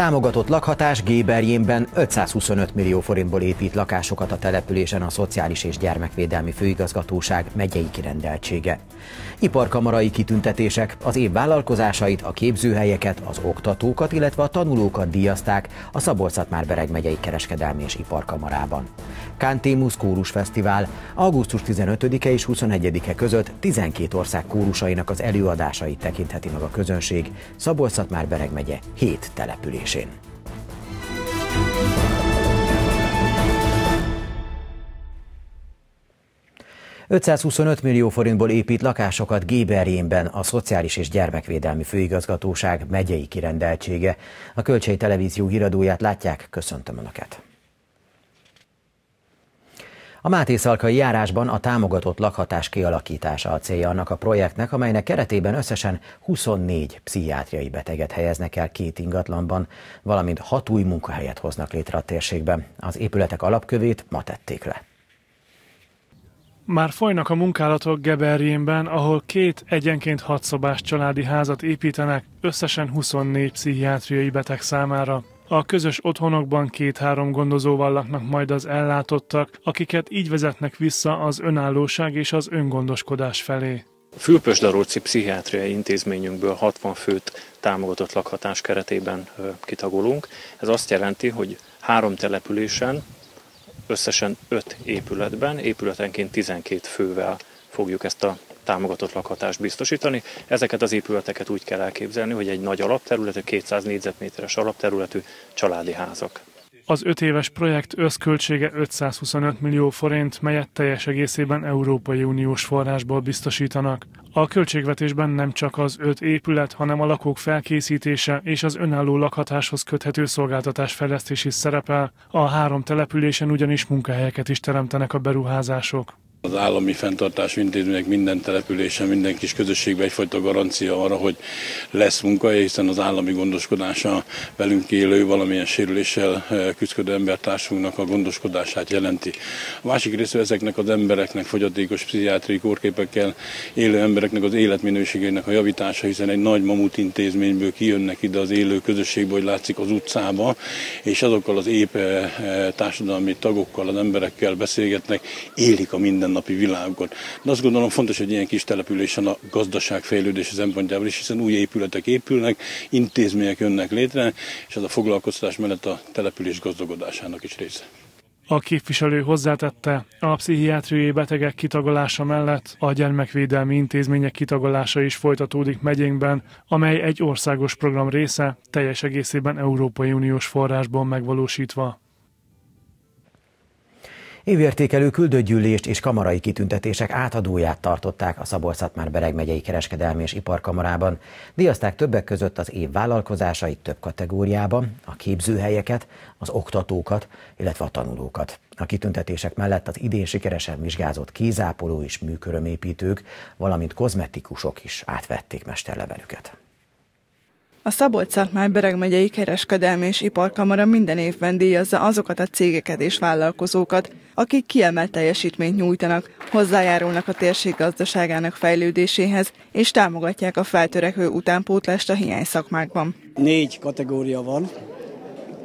Támogatott lakhatás Géberjénben 525 millió forintból épít lakásokat a településen a Szociális és Gyermekvédelmi Főigazgatóság megyei kirendeltsége. Iparkamarai kitüntetések az év vállalkozásait, a képzőhelyeket, az oktatókat, illetve a tanulókat díjazták a szabolcs már bereg megyei kereskedelmi és iparkamarában. Kántémusz Kórus Fesztivál augusztus 15-e és 21-e között 12 ország kórusainak az előadásait tekintheti meg a közönség szabolcs már bereg megye 7 településén. 525 millió forintból épít lakásokat Géberjénben a Szociális és Gyermekvédelmi Főigazgatóság megyei kirendeltsége. A Kölcsei Televízió híradóját látják, köszöntöm Önöket! A Máté Szalkai járásban a támogatott lakhatás kialakítása a célja annak a projektnek, amelynek keretében összesen 24 pszichiátriai beteget helyeznek el két ingatlanban, valamint hat új munkahelyet hoznak létre a térségben. Az épületek alapkövét ma tették le. Már folynak a munkálatok Geberjénben, ahol két egyenként hat szobás családi házat építenek, összesen 24 pszichiátriai beteg számára. A közös otthonokban két-három gondozóval laknak majd az ellátottak, akiket így vezetnek vissza az önállóság és az öngondoskodás felé. Fülpösdaróci pszichiátriai intézményünkből 60 főt támogatott lakhatás keretében kitagolunk. Ez azt jelenti, hogy három településen, összesen 5 épületben, épületenként 12 fővel fogjuk ezt a támogatott lakhatást biztosítani. Ezeket az épületeket úgy kell elképzelni, hogy egy nagy alapterületű, 200 négyzetméteres alapterületű családi házak. Az öt éves projekt összköltsége 525 millió forint, melyet teljes egészében Európai Uniós forrásból biztosítanak. A költségvetésben nem csak az öt épület, hanem a lakók felkészítése és az önálló lakhatáshoz köthető szolgáltatás fejlesztés is szerepel. A három településen ugyanis munkahelyeket is teremtenek a beruházások. Az állami fenntartású intézmények minden településen, minden kis közösségben egyfajta garancia arra, hogy lesz munkahely, hiszen az állami gondoskodása velünk élő, valamilyen sérüléssel eh, küzdő embertársunknak a gondoskodását jelenti. A másik része ezeknek az embereknek, fogyatékos pszichiátriai kórképekkel élő embereknek az életminőségének a javítása, hiszen egy nagy mamut intézményből kijönnek ide az élő közösségbe, hogy látszik az utcába, és azokkal az épp eh, eh, társadalmi tagokkal, az emberekkel beszélgetnek, élik a minden mindennapi világon. De azt gondolom fontos, hogy ilyen kis településen a gazdaság fejlődése szempontjából is, hiszen új épületek épülnek, intézmények jönnek létre, és ez a foglalkoztatás mellett a település gazdagodásának is része. A képviselő hozzátette, a pszichiátriai betegek kitagolása mellett a gyermekvédelmi intézmények kitagolása is folytatódik megyénkben, amely egy országos program része, teljes egészében Európai Uniós forrásból megvalósítva. Évértékelő küldőgyűlést és kamarai kitüntetések átadóját tartották a szabolcs már bereg megyei kereskedelmi és iparkamarában. Díjazták többek között az év vállalkozásait több kategóriában, a képzőhelyeket, az oktatókat, illetve a tanulókat. A kitüntetések mellett az idén sikeresen vizsgázott kézápoló és műkörömépítők, valamint kozmetikusok is átvették mesterlevelüket. A szabolcs már bereg megyei kereskedelmi és iparkamara minden évben díjazza azokat a cégeket és vállalkozókat, akik kiemelt teljesítményt nyújtanak, hozzájárulnak a térség gazdaságának fejlődéséhez, és támogatják a feltörekvő utánpótlást a hiány szakmákban. Négy kategória van.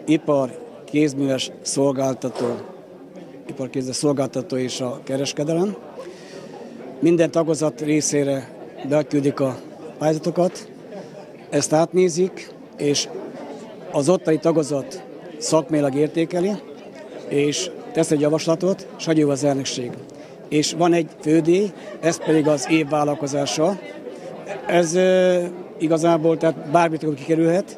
Ipar, kézműves, szolgáltató, iparkézműves szolgáltató és a kereskedelem. Minden tagozat részére beküldik a pályázatokat, ezt átnézik, és az ottani tagozat szakmailag értékeli, és tesz egy javaslatot, és az elnökség. És van egy fődíj, ez pedig az év vállalkozása. Ez igazából tehát bármit kikerülhet,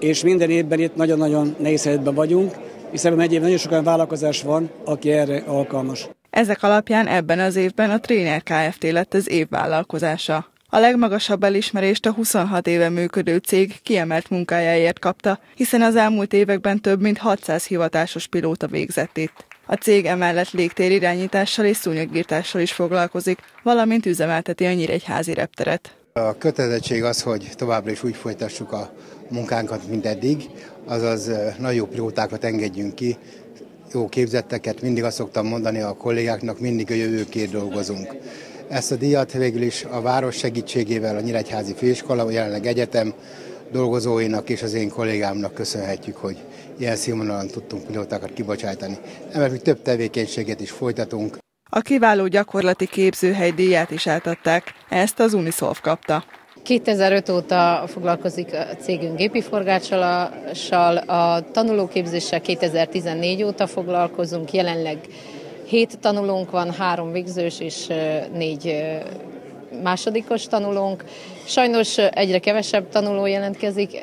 és minden évben itt nagyon-nagyon nehéz helyzetben vagyunk, hiszen megyében nagyon sok olyan vállalkozás van, aki erre alkalmas. Ezek alapján ebben az évben a Tréner Kft. lett az év vállalkozása. A legmagasabb elismerést a 26 éve működő cég kiemelt munkájáért kapta, hiszen az elmúlt években több mint 600 hivatásos pilóta végzett itt. A cég emellett légtér irányítással és szúnyogírtással is foglalkozik, valamint üzemelteti a Nyíregyházi repteret. A kötelezettség az, hogy továbbra is úgy folytassuk a munkánkat, mint eddig, azaz nagyon jó pilótákat engedjünk ki, jó képzetteket, mindig azt szoktam mondani a kollégáknak, mindig a jövőkért dolgozunk. Ezt a díjat végül is a város segítségével a Nyíregyházi Főiskola, jelenleg egyetem, dolgozóinak és az én kollégámnak köszönhetjük, hogy ilyen színvonalon tudtunk pilótákat kibocsátani. Emellett több tevékenységet is folytatunk. A kiváló gyakorlati képzőhely díját is átadták, ezt az Unisolv kapta. 2005 óta foglalkozik a cégünk gépi forgácsolással, a tanulóképzéssel 2014 óta foglalkozunk, jelenleg hét tanulónk van, három végzős és négy másodikos tanulónk. Sajnos egyre kevesebb tanuló jelentkezik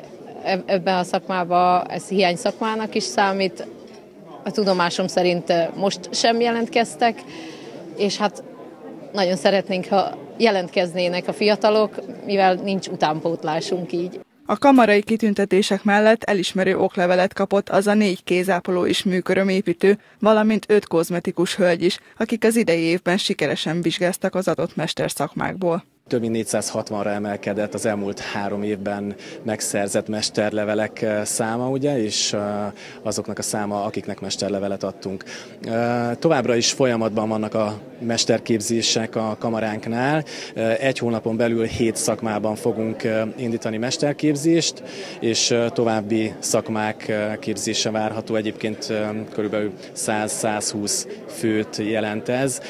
ebben a szakmában, ez hiány szakmának is számít. A tudomásom szerint most sem jelentkeztek, és hát nagyon szeretnénk, ha jelentkeznének a fiatalok, mivel nincs utánpótlásunk így. A kamarai kitüntetések mellett elismerő oklevelet kapott az a négy kézápoló és műkörömépítő, valamint öt kozmetikus hölgy is, akik az idei évben sikeresen vizsgáztak az adott mesterszakmákból. Több mint 460-ra emelkedett az elmúlt három évben megszerzett mesterlevelek eh, száma, ugye, és eh, azoknak a száma, akiknek mesterlevelet adtunk. Eh, továbbra is folyamatban vannak a mesterképzések a kamaránknál. Egy hónapon belül hét szakmában fogunk indítani mesterképzést, és további szakmák képzése várható. Egyébként körülbelül 100-120 főt jelent ez,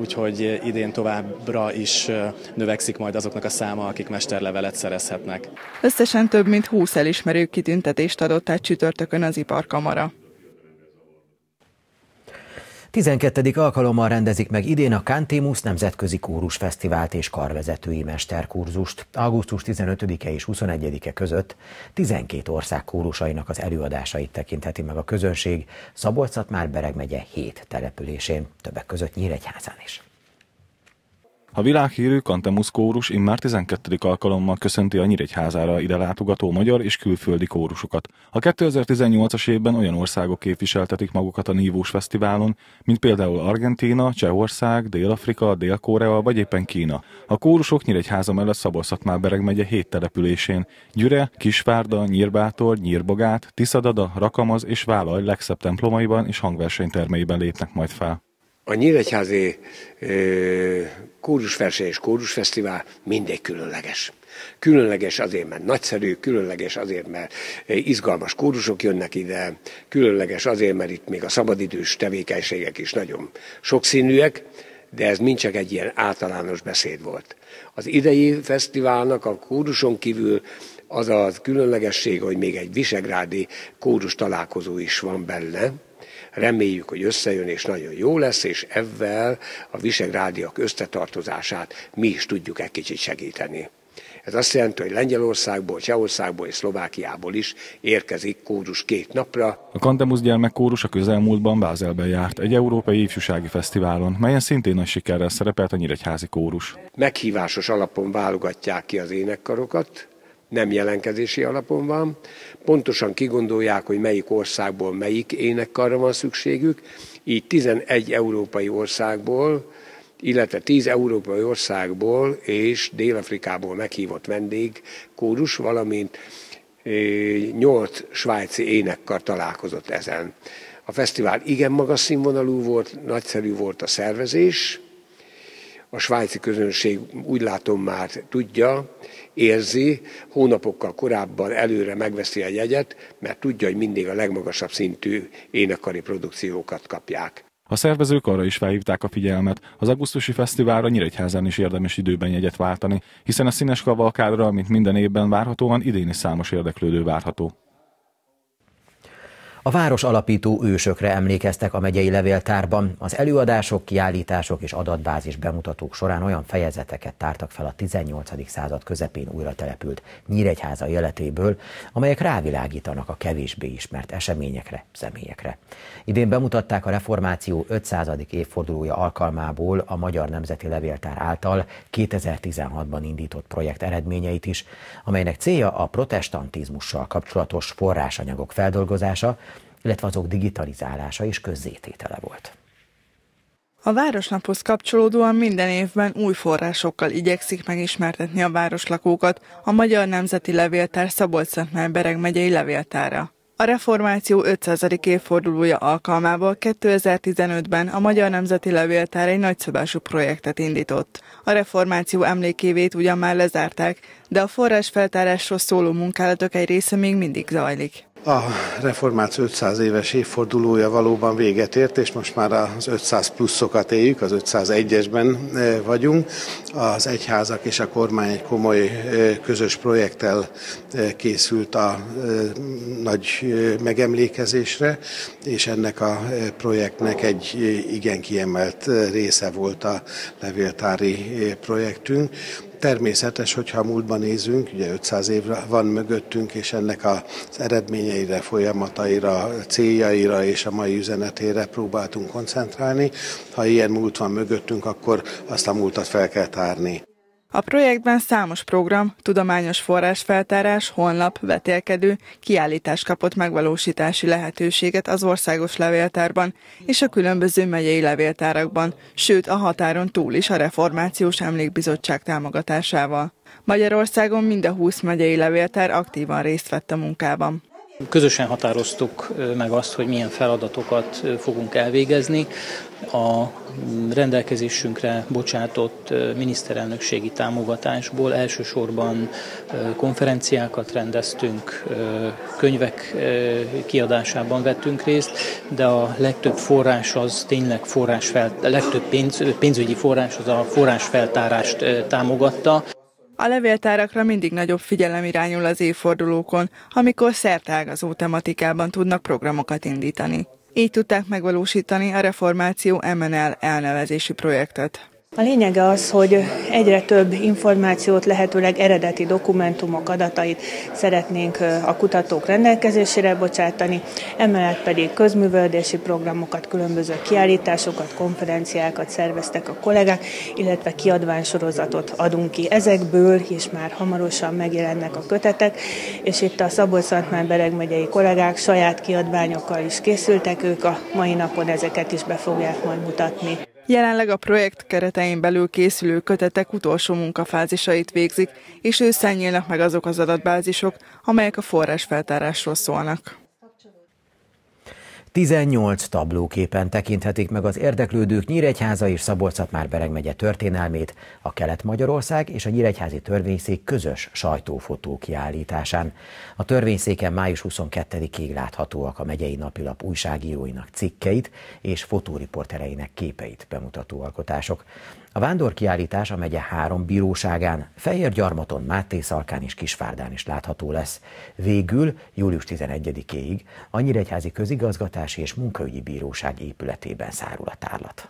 úgyhogy idén továbbra is növekszik majd azoknak a száma, akik mesterlevelet szerezhetnek. Összesen több mint 20 elismerő kitüntetést adott át csütörtökön az iparkamara. 12. alkalommal rendezik meg idén a Cantimus Nemzetközi Kórus Fesztivált és Karvezetői Mesterkurzust. Augusztus 15-e és 21-e között 12 ország kórusainak az előadásait tekintheti meg a közönség Szabolcs-Szatmár Bereg megye 7 településén, többek között Nyíregyházán is. A világhírű Kantemus kórus immár 12. alkalommal köszönti a Nyíregyházára ide látogató magyar és külföldi kórusokat. A 2018-as évben olyan országok képviseltetik magukat a Nívós Fesztiválon, mint például Argentína, Csehország, Dél-Afrika, Dél-Korea vagy éppen Kína. A kórusok Nyíregyháza mellett Szabolcs-Szatmár-Bereg megye hét településén, Gyüre, Kisvárda, Nyírbátor, Nyírbogát, Tiszadada, Rakamaz és Válaj legszebb templomaiban és hangversenytermeiben lépnek majd fel. A Nyíregyházi kórusverseny és kórusfesztivál mindig különleges. Különleges azért, mert nagyszerű, különleges azért, mert izgalmas kórusok jönnek ide, különleges azért, mert itt még a szabadidős tevékenységek is nagyon sokszínűek, de ez mind csak egy ilyen általános beszéd volt. Az idei fesztiválnak a kóruson kívül az a különlegesség, hogy még egy visegrádi kórus találkozó is van benne, Reméljük, hogy összejön és nagyon jó lesz, és ezzel a visegrádiak összetartozását mi is tudjuk egy kicsit segíteni. Ez azt jelenti, hogy Lengyelországból, Csehországból és Szlovákiából is érkezik kórus két napra. A Kandemus gyermekkórus a közelmúltban Bázelben járt, egy európai ifjúsági fesztiválon, melyen szintén nagy sikerrel szerepelt a Nyíregyházi kórus. Meghívásos alapon válogatják ki az énekkarokat, nem jelenkezési alapon van. Pontosan kigondolják, hogy melyik országból melyik énekkarra van szükségük. Így 11 európai országból, illetve 10 európai országból és Dél-Afrikából meghívott vendég kórus, valamint 8 svájci énekkar találkozott ezen. A fesztivál igen magas színvonalú volt, nagyszerű volt a szervezés, a svájci közönség úgy látom már tudja, érzi, hónapokkal korábban előre megveszi a jegyet, mert tudja, hogy mindig a legmagasabb szintű énekari produkciókat kapják. A szervezők arra is felhívták a figyelmet, az augusztusi fesztiválra Nyíregyházán is érdemes időben jegyet váltani, hiszen a színes kavalkádra, mint minden évben várhatóan idén is számos érdeklődő várható. A város alapító ősökre emlékeztek a megyei levéltárban. Az előadások, kiállítások és adatbázis bemutatók során olyan fejezeteket tártak fel a 18. század közepén újra települt Nyíregyháza életéből, amelyek rávilágítanak a kevésbé ismert eseményekre, személyekre. Idén bemutatták a reformáció 500. évfordulója alkalmából a Magyar Nemzeti Levéltár által 2016-ban indított projekt eredményeit is, amelynek célja a protestantizmussal kapcsolatos forrásanyagok feldolgozása, illetve azok digitalizálása és közzététele volt. A Városnaphoz kapcsolódóan minden évben új forrásokkal igyekszik megismertetni a városlakókat a Magyar Nemzeti Levéltár szabolcs bereg megyei levéltára. A reformáció 500. évfordulója alkalmából 2015-ben a Magyar Nemzeti Levéltár egy nagyszabású projektet indított. A reformáció emlékévét ugyan már lezárták, de a forrásfeltárásról szóló munkálatok egy része még mindig zajlik. A reformáció 500 éves évfordulója valóban véget ért, és most már az 500 pluszokat éljük, az 501-esben e, vagyunk. Az egyházak és a kormány egy komoly e, közös projekttel e, készült a nagy megemlékezésre, és ennek a projektnek egy igen kiemelt része volt a levéltári projektünk. Természetes, hogyha a múltban nézünk, ugye 500 év van mögöttünk, és ennek az eredményeire, folyamataira, céljaira és a mai üzenetére próbáltunk koncentrálni. Ha ilyen múlt van mögöttünk, akkor azt a múltat fel kell tárni. A projektben számos program, tudományos forrásfeltárás, honlap, vetélkedő, kiállítás kapott megvalósítási lehetőséget az országos levéltárban és a különböző megyei levéltárakban, sőt a határon túl is a Reformációs Emlékbizottság támogatásával. Magyarországon mind a 20 megyei levéltár aktívan részt vett a munkában. Közösen határoztuk meg azt, hogy milyen feladatokat fogunk elvégezni. A rendelkezésünkre bocsátott miniszterelnökségi támogatásból elsősorban konferenciákat rendeztünk, könyvek kiadásában vettünk részt, de a legtöbb forrás az tényleg forrásfelt, a legtöbb pénz, pénzügyi forrás az a forrásfeltárást támogatta. A levéltárakra mindig nagyobb figyelem irányul az évfordulókon, amikor szertágazó tematikában tudnak programokat indítani. Így tudták megvalósítani a Reformáció MNL elnevezési projektet. A lényege az, hogy egyre több információt, lehetőleg eredeti dokumentumok, adatait szeretnénk a kutatók rendelkezésére bocsátani, emellett pedig közművelődési programokat, különböző kiállításokat, konferenciákat szerveztek a kollégák, illetve kiadványsorozatot adunk ki. Ezekből is már hamarosan megjelennek a kötetek, és itt a Szabolcs-Szentmár-Bereg megyei kollégák saját kiadványokkal is készültek, ők a mai napon ezeket is be fogják majd mutatni. Jelenleg a projekt keretein belül készülő kötetek utolsó munkafázisait végzik, és ősszel nyílnak meg azok az adatbázisok, amelyek a forrásfeltárásról szólnak. 18 tablóképen tekinthetik meg az érdeklődők Nyíregyháza és szabolcs már Bereg megye történelmét a Kelet-Magyarország és a Nyíregyházi Törvényszék közös sajtófotó kiállításán. A törvényszéken május 22-ig láthatóak a megyei napilap újságíróinak cikkeit és fotóriportereinek képeit bemutató alkotások. A vándorkiállítás a megye három bíróságán, Gyarmaton, Máté Szalkán és Kisvárdán is látható lesz. Végül július 11-éig a Nyíregyházi Közigazgatási és Munkaügyi Bíróság épületében szárul a tárlat.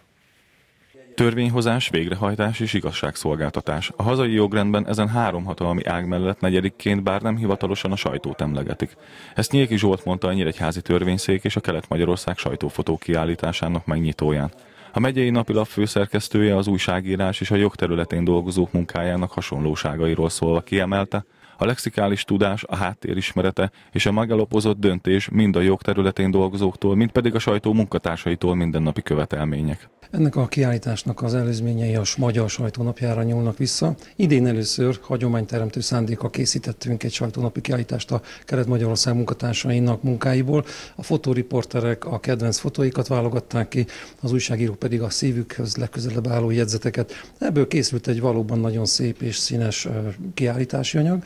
Törvényhozás, végrehajtás és igazságszolgáltatás. A hazai jogrendben ezen három hatalmi ág mellett negyedikként, bár nem hivatalosan a sajtót emlegetik. Ezt Nyéki Zsolt mondta a Nyíregyházi Törvényszék és a Kelet-Magyarország sajtófotó kiállításának megnyitóján. A megyei napilap főszerkesztője az újságírás és a jogterületén dolgozók munkájának hasonlóságairól szólva kiemelte, a lexikális tudás, a háttérismerete és a megalapozott döntés mind a jogterületén dolgozóktól, mind pedig a sajtó munkatársaitól mindennapi követelmények. Ennek a kiállításnak az előzményei a magyar sajtónapjára nyúlnak vissza. Idén először hagyományteremtő szándéka készítettünk egy sajtónapi kiállítást a Kelet-Magyarország munkatársainak munkáiból. A fotóriporterek a kedvenc fotóikat válogatták ki, az újságírók pedig a szívükhöz legközelebb álló jegyzeteket. Ebből készült egy valóban nagyon szép és színes kiállítási anyag.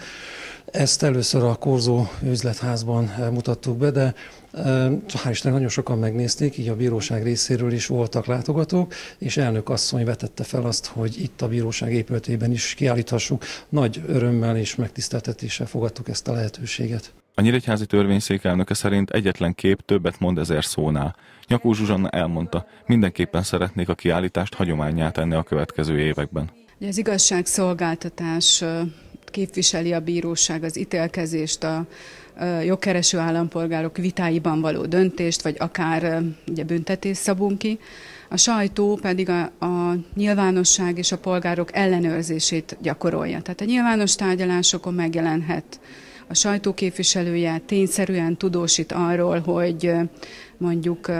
Ezt először a Korzó üzletházban mutattuk be, de hál' Isten nagyon sokan megnézték, így a bíróság részéről is voltak látogatók, és elnök asszony vetette fel azt, hogy itt a bíróság épületében is kiállíthassuk. Nagy örömmel és megtiszteltetéssel fogadtuk ezt a lehetőséget. A Nyíregyházi törvényszék elnöke szerint egyetlen kép többet mond ezer szónál. Nyakó Zsuzsanna elmondta, mindenképpen szeretnék a kiállítást hagyományát tenni a következő években. Az igazságszolgáltatás képviseli a bíróság az ítélkezést, a jogkereső állampolgárok vitáiban való döntést, vagy akár ugye büntetés szabunk ki. A sajtó pedig a, a nyilvánosság és a polgárok ellenőrzését gyakorolja. Tehát a nyilvános tárgyalásokon megjelenhet a sajtó képviselője tényszerűen tudósít arról, hogy mondjuk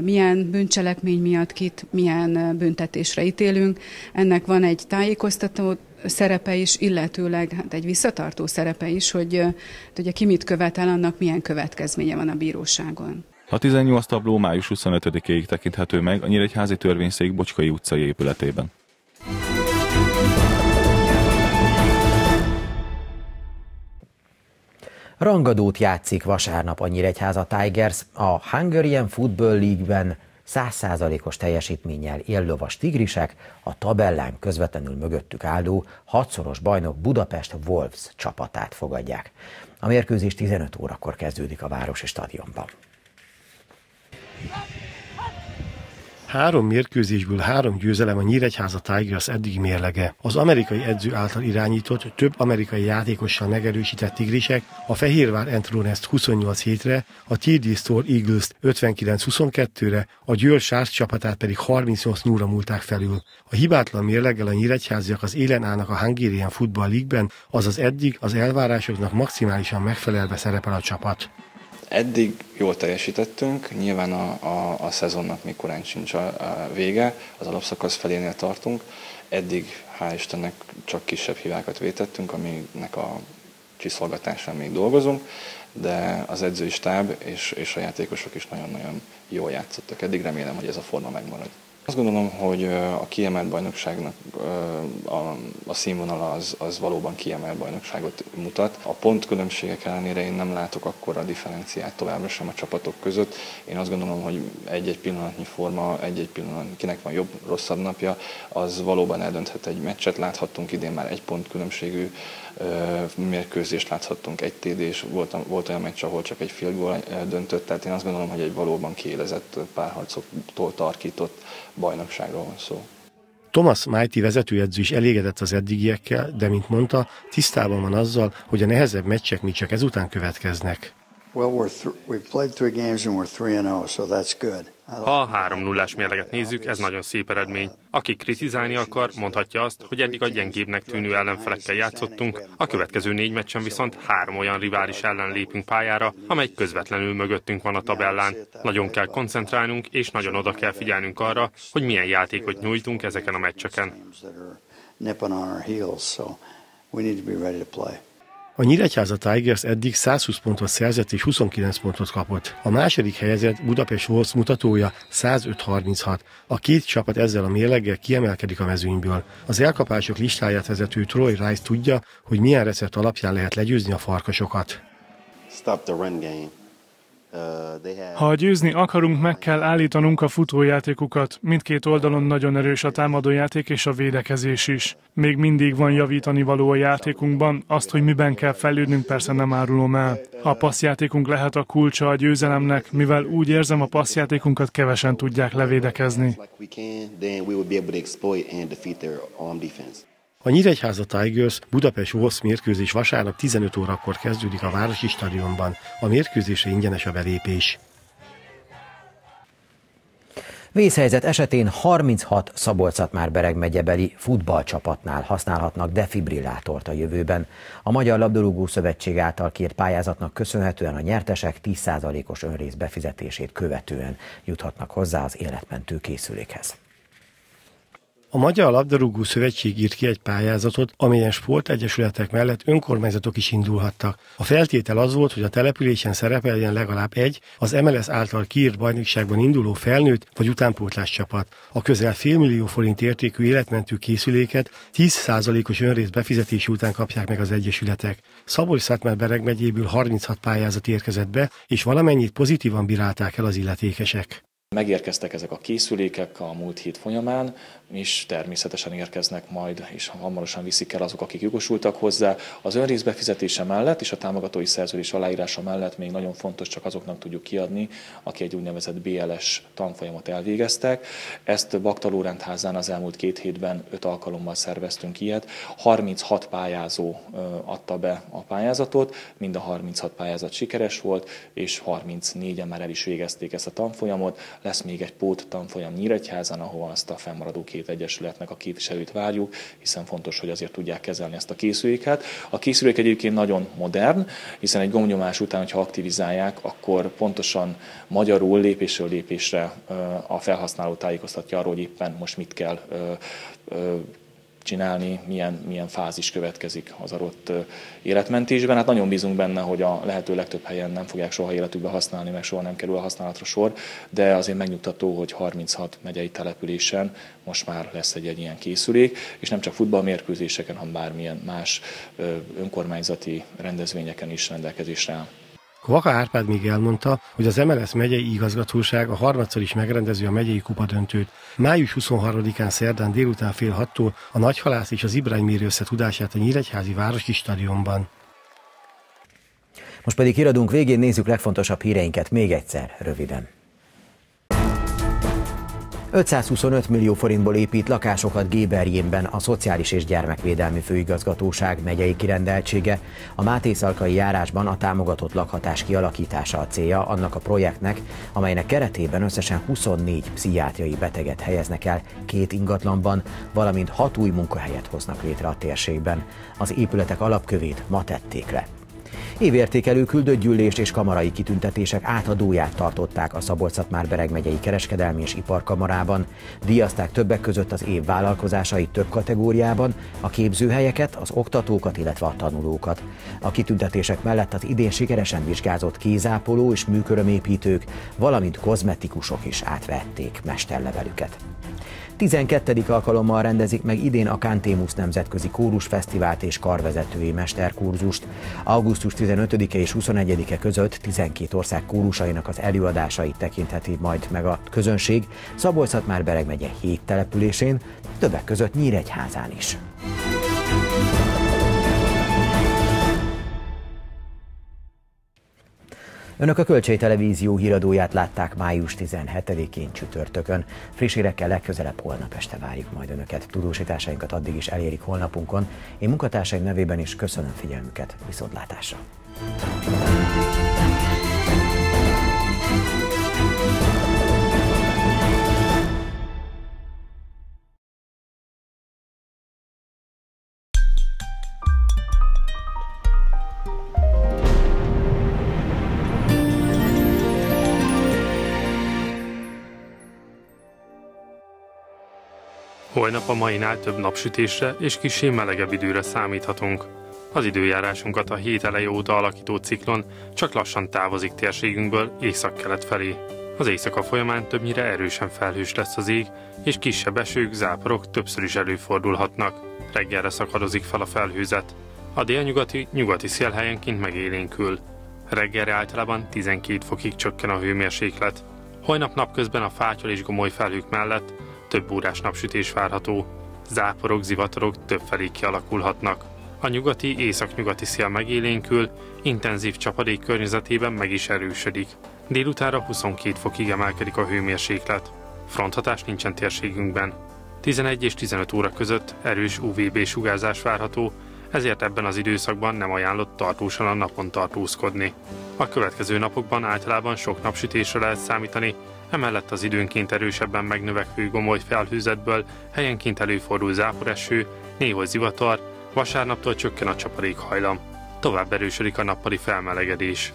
milyen bűncselekmény miatt kit milyen büntetésre ítélünk. Ennek van egy tájékoztató szerepe is, illetőleg hát egy visszatartó szerepe is, hogy hát ugye ki mit követel, annak milyen következménye van a bíróságon. A 18 tabló május 25-ig tekinthető meg a Nyíregyházi Törvényszék Bocskai utcai épületében. Rangadót játszik vasárnap a Nyíregyháza Tigers a Hungarian Football League-ben 100%-os teljesítménnyel éllovas tigrisek, a tabellán közvetlenül mögöttük álló hatszoros bajnok Budapest Wolves csapatát fogadják. A mérkőzés 15 órakor kezdődik a Városi Stadionban. Három mérkőzésből három győzelem a Nyíregyháza Tigers eddigi mérlege. Az amerikai edző által irányított, több amerikai játékossal megerősített tigrisek a Fehérvár Entronest 28 hétre, a TD Store Eagles 59-22-re, a Győr Sharks csapatát pedig 38 0 múlták felül. A hibátlan mérleggel a nyíregyháziak az élen állnak a Hungarian Football League-ben, azaz eddig az elvárásoknak maximálisan megfelelve szerepel a csapat. Eddig jól teljesítettünk, nyilván a, a, a szezonnak még korán sincs a, a vége, az alapszakasz felénél tartunk. Eddig, hál' Istennek, csak kisebb hibákat vétettünk, aminek a csiszolgatásán még dolgozunk, de az edzői stáb és, és a játékosok is nagyon-nagyon jól játszottak. Eddig remélem, hogy ez a forma megmarad. Azt gondolom, hogy a kiemelt bajnokságnak a, a színvonala az, az valóban kiemelt bajnokságot mutat. A pontkülönbségek ellenére én nem látok akkor a differenciát továbbra sem a csapatok között. Én azt gondolom, hogy egy-egy pillanatnyi forma, egy-egy pillanat, kinek van jobb, rosszabb napja, az valóban eldönthet egy meccset. Láthattunk idén már egy pont különbségű mérkőzést láthattunk, egy TD, és volt, volt olyan meccs, ahol csak egy field goal döntött, tehát én azt gondolom, hogy egy valóban kiélezett párharcoktól tarkított bajnokságról van szó. Thomas Mighty vezetőedző is elégedett az eddigiekkel, de mint mondta, tisztában van azzal, hogy a nehezebb meccsek még csak ezután következnek. Well, we're th- we've played three games and we're 3 and 0, so that's good. Ha a 3 0 mérleget nézzük, ez nagyon szép eredmény. Aki kritizálni akar, mondhatja azt, hogy eddig a gyengébbnek tűnő ellenfelekkel játszottunk, a következő négy meccsen viszont három olyan rivális ellen lépünk pályára, amely közvetlenül mögöttünk van a tabellán. Nagyon kell koncentrálnunk, és nagyon oda kell figyelnünk arra, hogy milyen játékot nyújtunk ezeken a meccseken. A Nyíregyháza Tigers eddig 120 pontot szerzett és 29 pontot kapott. A második helyezett Budapest Wolves mutatója 105-36. A két csapat ezzel a mérleggel kiemelkedik a mezőnyből. Az elkapások listáját vezető Troy Rice tudja, hogy milyen recept alapján lehet legyőzni a farkasokat. Stop the run game. Ha győzni akarunk, meg kell állítanunk a futójátékukat. Mindkét oldalon nagyon erős a támadójáték és a védekezés is. Még mindig van javítani való a játékunkban, azt, hogy miben kell fejlődnünk, persze nem árulom el. A passzjátékunk lehet a kulcsa a győzelemnek, mivel úgy érzem, a passzjátékunkat kevesen tudják levédekezni. A Nyíregyháza Tigers Budapest Wolves mérkőzés vasárnap 15 órakor kezdődik a Városi Stadionban. A mérkőzésre ingyenes a belépés. Vészhelyzet esetén 36 szabolcs már bereg futballcsapatnál használhatnak defibrillátort a jövőben. A Magyar Labdarúgó Szövetség által kért pályázatnak köszönhetően a nyertesek 10%-os önrész befizetését követően juthatnak hozzá az életmentő készülékhez. A Magyar Labdarúgó Szövetség írt ki egy pályázatot, amelyen sportegyesületek mellett önkormányzatok is indulhattak. A feltétel az volt, hogy a településen szerepeljen legalább egy az MLS által kiírt bajnokságban induló felnőtt vagy utánpótlás csapat. A közel félmillió forint értékű életmentő készüléket 10%-os önrész befizetés után kapják meg az egyesületek. szabolcs szatmár megyéből 36 pályázat érkezett be, és valamennyit pozitívan bírálták el az illetékesek. Megérkeztek ezek a készülékek a múlt hét folyamán, és természetesen érkeznek majd, és hamarosan viszik el azok, akik jogosultak hozzá. Az önrész befizetése mellett és a támogatói szerződés aláírása mellett még nagyon fontos, csak azoknak tudjuk kiadni, aki egy úgynevezett BLS tanfolyamot elvégeztek. Ezt Bakta Lórend házán az elmúlt két hétben öt alkalommal szerveztünk ilyet. 36 pályázó adta be a pályázatot, mind a 36 pályázat sikeres volt, és 34-en már el is végezték ezt a tanfolyamot. Lesz még egy pót tanfolyam Nyíregyházan, ahova azt a fennmaradó egyesületnek a képviselőt várjuk, hiszen fontos, hogy azért tudják kezelni ezt a készüléket. A készülék egyébként nagyon modern, hiszen egy gomnyomás után, hogyha aktivizálják, akkor pontosan magyarul lépésről lépésre a felhasználó tájékoztatja arról, hogy éppen most mit kell csinálni, milyen, milyen fázis következik az adott életmentésben. Hát nagyon bízunk benne, hogy a lehető legtöbb helyen nem fogják soha életükbe használni, meg soha nem kerül a használatra sor, de azért megnyugtató, hogy 36 megyei településen most már lesz egy, egy ilyen készülék, és nem csak futballmérkőzéseken, hanem bármilyen más önkormányzati rendezvényeken is rendelkezésre áll. Vaka Árpád még elmondta, hogy az MLS megyei igazgatóság a harmadszor is megrendező a megyei kupadöntőt. Május 23-án szerdán délután fél hattól a Nagyhalász és az Ibrahim méri összetudását a Nyíregyházi Városi Stadionban. Most pedig híradunk végén nézzük legfontosabb híreinket még egyszer, röviden. 525 millió forintból épít lakásokat Géberjénben a Szociális és Gyermekvédelmi Főigazgatóság megyei kirendeltsége. A Mátészalkai járásban a támogatott lakhatás kialakítása a célja annak a projektnek, amelynek keretében összesen 24 pszichiátriai beteget helyeznek el két ingatlanban, valamint hat új munkahelyet hoznak létre a térségben. Az épületek alapkövét ma tették le. Évértékelő küldött gyűlés és kamarai kitüntetések átadóját tartották a szabolcs bereg megyei kereskedelmi és iparkamarában. Díjazták többek között az év vállalkozásai több kategóriában, a képzőhelyeket, az oktatókat, illetve a tanulókat. A kitüntetések mellett az idén sikeresen vizsgázott kézápoló és műkörömépítők, valamint kozmetikusok is átvették mesterlevelüket. 12. alkalommal rendezik meg idén a Kantémus Nemzetközi Kórusfesztivált és karvezetői mesterkurzust. Augusztus 15-e és 21-e között 12 ország kórusainak az előadásait tekintheti majd meg a közönség szabolcs már Bereg megye 7 településén, többek között Nyíregyházán is. Önök a Kölcsei Televízió híradóját látták május 17-én csütörtökön. Friss hírekkel legközelebb holnap este várjuk majd Önöket. Tudósításainkat addig is elérik holnapunkon. Én munkatársaim nevében is köszönöm figyelmüket. Viszontlátásra! Holnap a mainál több napsütésre és kisé melegebb időre számíthatunk. Az időjárásunkat a hét eleje óta alakító ciklon csak lassan távozik térségünkből észak-kelet felé. Az éjszaka folyamán többnyire erősen felhős lesz az ég, és kisebb esők, záporok többször is előfordulhatnak. Reggelre szakadozik fel a felhőzet. A délnyugati, nyugati szél helyenként megélénkül. Reggelre általában 12 fokig csökken a hőmérséklet. Holnap napközben a fátyol és gomoly felhők mellett több órás napsütés várható. Záporok, zivatarok többfelé kialakulhatnak. A nyugati, északnyugati szél megélénkül, intenzív csapadék környezetében meg is erősödik. Délutára 22 fokig emelkedik a hőmérséklet. Fronthatás nincsen térségünkben. 11 és 15 óra között erős UVB sugárzás várható, ezért ebben az időszakban nem ajánlott tartósan a napon tartózkodni. A következő napokban általában sok napsütésre lehet számítani, Emellett az időnként erősebben megnövekvő gomoly felhőzetből helyenként előfordul záporeső, néhol zivatar, vasárnaptól csökken a csapadékhajlam. Tovább erősödik a nappali felmelegedés.